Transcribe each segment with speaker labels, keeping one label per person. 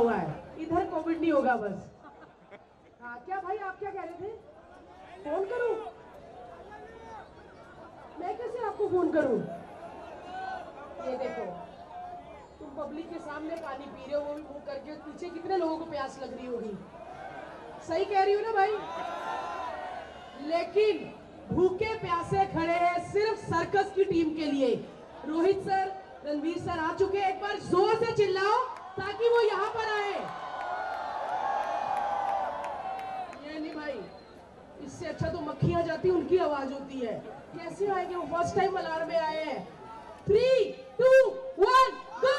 Speaker 1: हुआ है। इधर कोविड नहीं होगा बस। हाँ क्या भाई, आप क्या कह रहे थे? फ़ोन करूँ। मैं कैसे आपको फ़ोन करूँ? ये देखो, तुम पब्लिक के सामने पानी पी रहे हो, वो भी मुँह करके पीछे कितने लोगों को प्यास लग रही होगी। सही कह रही हूँ ना भाई? लेकिन भूखे प्यासे खड़े हैं सिर्फ़ सर्कस की टीम के लिए। रोहित सर, रणवीर सर आ चुके एक बार ज़ोर से चिल्लाओ। जाती उनकी आवाज़ होती है। कैसे आएँगे? वो फ़र्स्ट टाइम मलार में आए हैं। Three two one
Speaker 2: go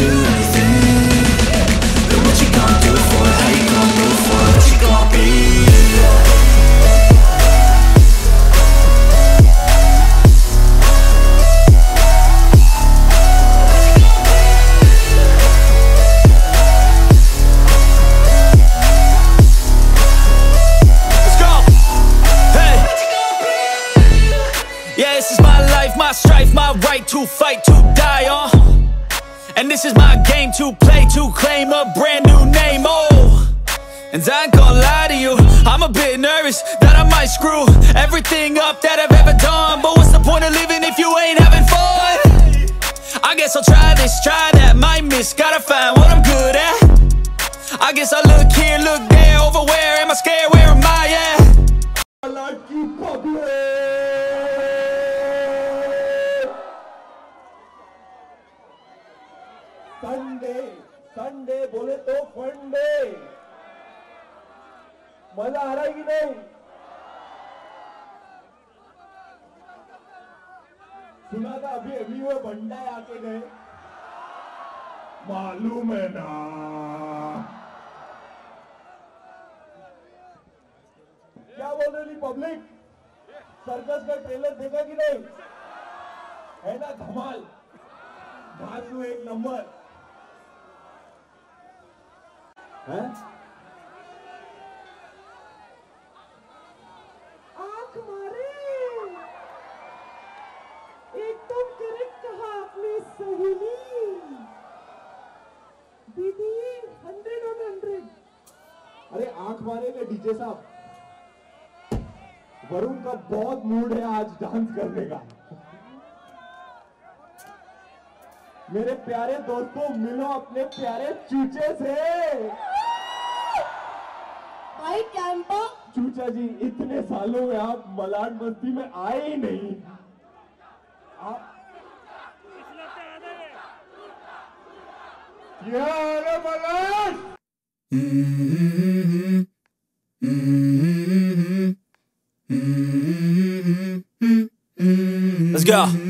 Speaker 2: do the to claim a brand new name, oh. And I ain't gonna lie to you, I'm a bit nervous that I might screw everything up that I've ever done. But what's the point of living if you ain't having fun? I guess I'll try this, try that, might miss, gotta find what I'm good at. I guess I look here, look
Speaker 3: Sunday बोले तो फंडे मजा आ रहा है कि नहीं? सुना था अभी अभी वो भंडा आके गए मालूम है ना. क्या बोल रही पब्लिक सर्कस का ट्रेलर देखा कि नहीं? है ना धमाल? धासु एक नंबर है
Speaker 1: आँख मारे। एकदम करेक्ट कहा आपने सहेली। दीदी हंड्रेड ऑन हंड्रेड
Speaker 3: अरे आँख मारेंगे डीजे साहब। वरुण का बहुत मूड है आज डांस करने का। मेरे प्यारे दोस्तों मिलो अपने प्यारे चूचे से।
Speaker 1: भाई कैंपा।
Speaker 3: चूचा जी इतने सालों में आप मलाड बस्ती में आए ही नहीं। आप मलाड?
Speaker 2: Let's go.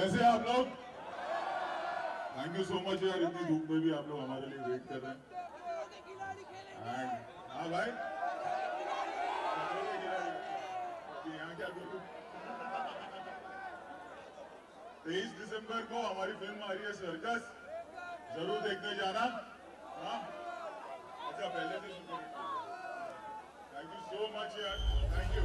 Speaker 4: कैसे आप लोग? थैंक यू सो मच यार, इतनी धूप में भी आप लोग हमारे लिए वेट कर रहे हैं। हाँ भाई। तेईस दिसंबर को हमारी फ़िल्म आ रही है सर्कस ज़रूर देखने जाना। हाँ। अच्छा पहले से थैंक यू सो मच यार। Thank
Speaker 2: you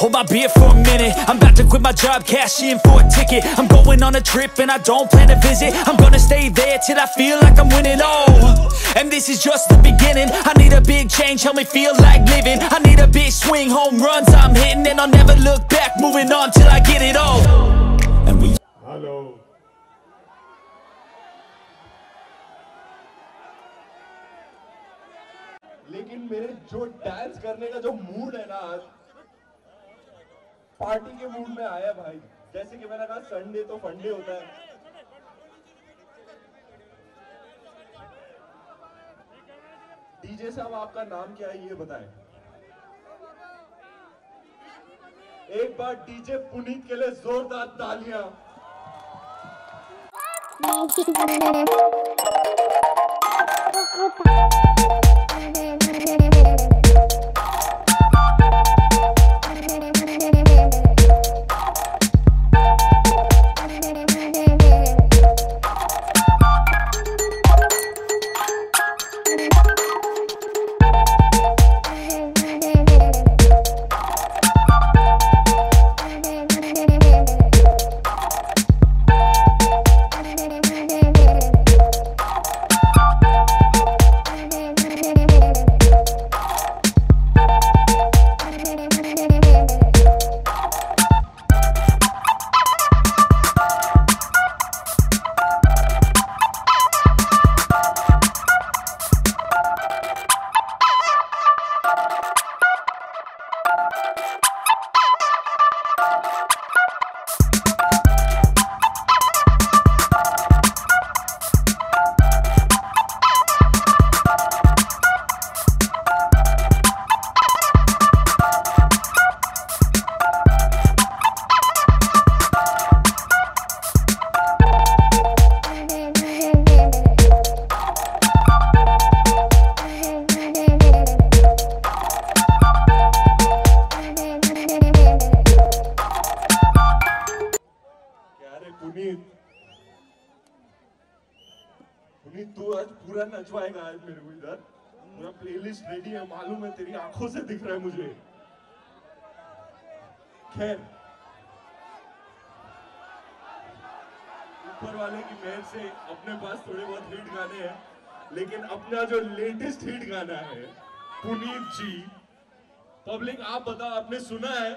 Speaker 2: Hold my beer for a minute I'm about to quit my job, cash in for a ticket I'm going on a trip and I don't plan to visit I'm gonna stay there till I feel like I'm winning Oh, and this is just the beginning I need a big change, help me feel like living I need a big swing, home runs I'm hitting And I'll never look back, moving on till I get it all And we
Speaker 4: hello
Speaker 3: लेकिन मेरे जो dance करने का जो mood है ना आज party के मूड में आया भाई। जैसे कि मैंने कहा संडे तो फंडे होता है। डीजे साहब, आपका नाम क्या है, ये बताएँ। एक बार डीजे पुनीत के लिए जोरदार तालियाँ। क्या रे पुनीत। पुनीत, तू आज पूरा नचवाएगा आज मेरे को इधर। पूरा प्लेलिस्ट रेडी है, मालूम है तेरी आँखों से दिख रहा है मुझे। खैर। ऊपर वाले की मेहर से अपने पास थोड़े बहुत हिट गाने हैं, लेकिन अपना जो लेटेस्ट हिट गाना है, पुनीत जी पब्लिक आप बताओ, आपने सुना है?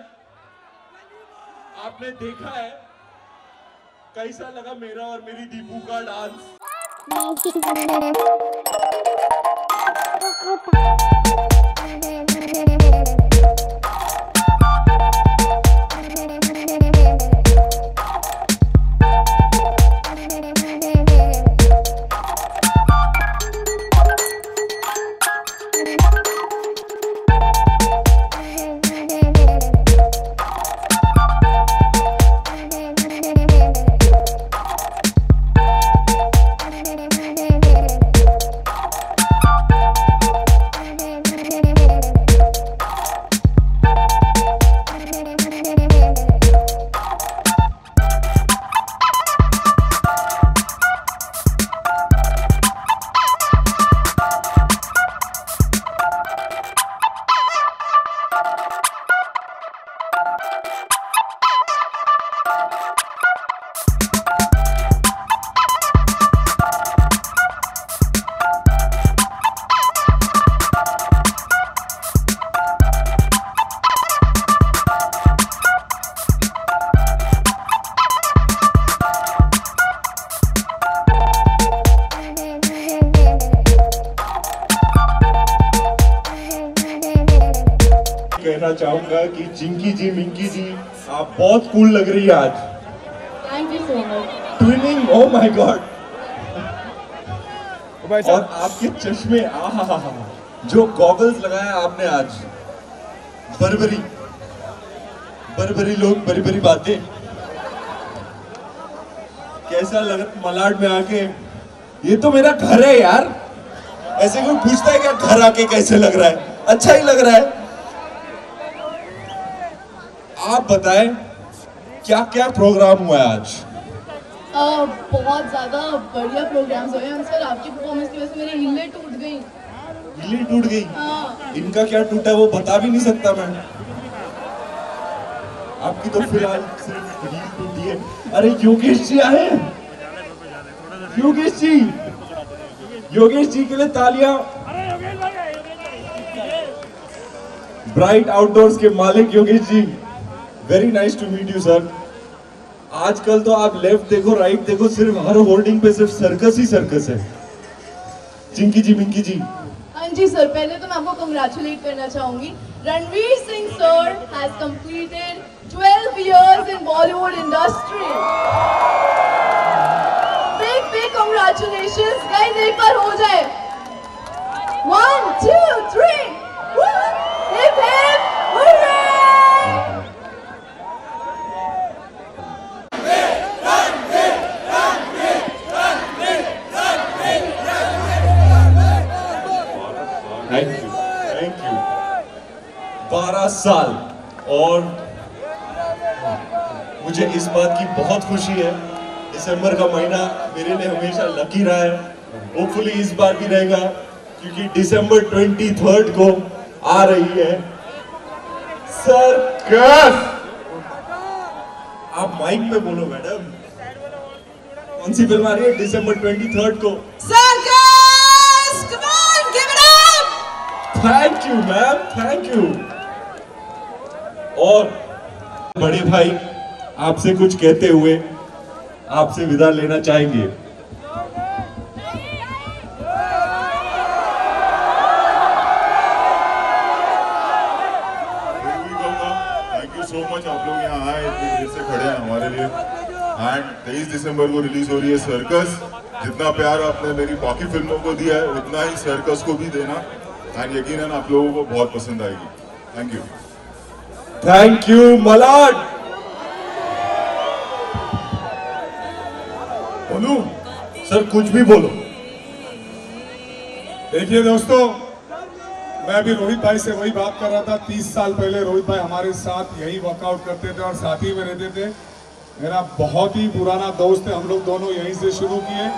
Speaker 3: आपने देखा है? कैसा लगा मेरा और मेरी दीपू का डांस? you चिंकी जी मिंकी जी आप बहुत कूल लग रही है आज।
Speaker 5: Thank you so much
Speaker 3: twinning oh my god और आपके चश्मे आहा। जो गॉगल्स लगाया आपने आज। बरबरी। बरबरी लोग बरी बरी बातें। कैसा लग मलाड में आके। ये तो मेरा घर है यार। ऐसे कोई पूछता है क्या घर आके कैसे लग रहा है? अच्छा ही लग रहा है। आप बताएँ क्या क्या प्रोग्राम हुआ है आज?
Speaker 5: Uh, बहुत ज़्यादा बढ़िया प्रोग्राम्स हुए हैं। सर आपकी परफॉर्मेंस की वजह से मेरी हिलें टूट गई।
Speaker 3: गिल्ली टूट गई?
Speaker 5: हाँ।
Speaker 3: इनका क्या टूटा वो बता भी नहीं सकता मैं। आपकी तो फ़िलहाल सिर्फ़ टूटी है। अरे योगेश जी आए योगेश जी। योगेश जी के लिए तालियाँ। ब्राइट आउटडोर्स के मालिक Yogesh ji. Very nice to meet you sir आजकल तो आप लेफ़्ट देखो राइट देखो, सिर्फ़ हर होर्डिंग पे सिर्फ़ सर्कस ही सर्कस है। चिंकी जी, मिंकी जी।
Speaker 5: हाँ जी सर पहले तो मैं आपको कंग्रेचुलेट करना चाहूँगी। Ranveer Singh sir has completed 12 years in Bollywood industry big big congratulations guys एक बार हो जाए।
Speaker 3: One two three hip hip साल। और मुझे इस बात की बहुत खुशी है। दिसंबर का महीना मेरे लिए हमेशा लकी रहा है। होपफुली इस बार भी रहेगा क्योंकि दिसंबर ट्वेंटी थर्ड को आ रही है। सर सर्कस आप माइक पे बोलो मैडम कौन सी फ़िल्म आ रही है दिसंबर ट्वेंटी थर्ड को?
Speaker 5: Circus! Come on, give it up!
Speaker 3: Thank you ma'am thank you और बड़े भाई आपसे कुछ कहते हुए आपसे विदा लेना चाहेंगे।
Speaker 4: सो मच आप लोग यहाँ आए से खड़े हैं हमारे लिए। एंड तेईस दिसंबर को रिलीज़ हो रही है सर्कस जितना प्यार आपने मेरी बाकी फ़िल्मों को दिया है, उतना ही सर्कस को भी देना। एंड यकीनन आप लोगों को बहुत पसंद आएगी। Thank you
Speaker 3: thank you Malad
Speaker 6: बोलूँ
Speaker 3: सर कुछ भी बोलो
Speaker 6: देखिए दोस्तों मैं अभी रोहित भाई से वही बात कर रहा था तीस साल पहले रोहित भाई हमारे साथ यही वर्कआउट करते थे और साथ ही में रहते थे मेरा बहुत ही पुराना दोस्त है हम लोग दोनों यहीं से शुरू किए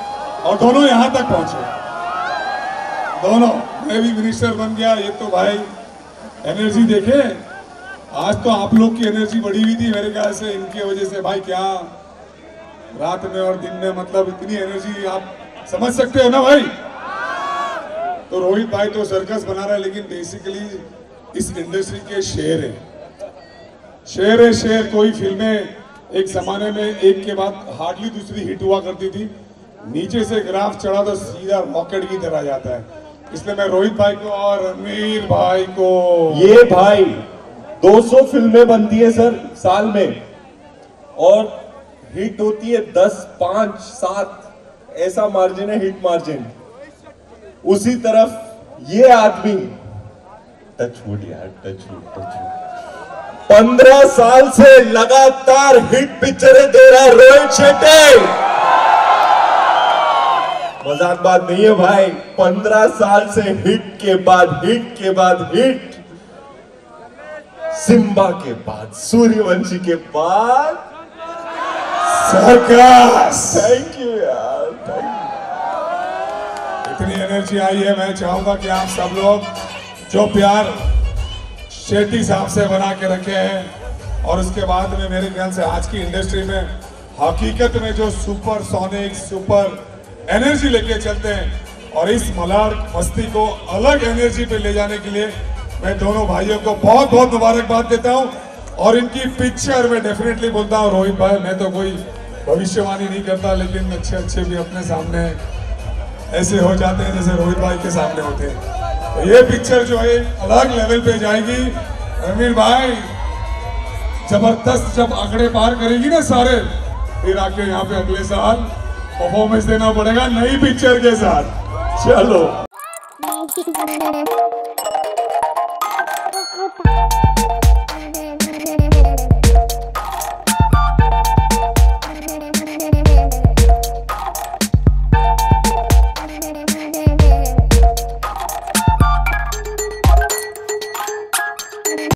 Speaker 6: और दोनों यहाँ तक पहुँचे दोनों मैं भी मिनिस्टर बन गया ये तो भाई एनर्जी देखे आज तो आप लोग की एनर्जी बढ़ी हुई थी मेरे ख्याल से, इनकी वजह से। भाई, क्या रात में और दिन में मतलब इतनी एनर्जी आप समझ सकते हो ना भाई? तो रोहित भाई तो सर्कस बना रहा है, लेकिन बेसिकली इस इंडस्ट्री के शेर है। शेर है, शेर। कोई फ़िल्में एक जमाने में एक के बाद हार्डली दूसरी हिट हुआ करती थी। नीचे से ग्राफ चढ़ा तो सीधा रॉकेट की तरह जाता है। इसलिए मैं रोहित भाई को और रणवीर भाई को
Speaker 3: ये भाई 200 फ़िल्में बनती है सर, साल में। और हिट होती है 10 5 7 ऐसा मार्जिन है हिट मार्जिन उसी तरफ़ ये आदमी टच वुड यार टच वुड टच वुड पंद्रह साल से लगातार हिट पिक्चरें दे रहा है रोहित शेट्टी। मज़ाक बात नहीं है भाई, पंद्रह साल से हिट के बाद हिट के बाद हिट सिम्बा के बाद सूर्यवंशी के बाद।
Speaker 6: सर्कस
Speaker 3: थैंक यू यार
Speaker 6: इतनी एनर्जी आई है मैं चाहूँगा कि आप सब लोग जो प्यार शेट्टी साहब से बना के रखे हैं और उसके बाद में मेरे ख्याल से आज की इंडस्ट्री में हकीकत में जो सुपर सोनिक सुपर एनर्जी लेके चलते हैं और इस मलार मस्ती को अलग एनर्जी पे ले जाने के लिए मैं दोनों भाइयों को बहुत बहुत मुबारकबाद देता हूँ और इनकी पिक्चर में डेफिनेटली बोलता हूँ, रोहित भाई, मैं तो कोई भविष्यवाणी नहीं करता, लेकिन अच्छे अच्छे भी अपने सामने ऐसे हो जाते हैं जैसे रोहित भाई के सामने होते हैं। तो ये पिक्चर जो है, अलग लेवल पे जाएगी। रणवीर भाई, ज़बरदस्त जब आंकड़े पार करेगी ना सारे, फिर आके यहाँ पे अगले साल परफॉर्मेंस देना पड़ेगा नई पिक्चर के साथ। चलो।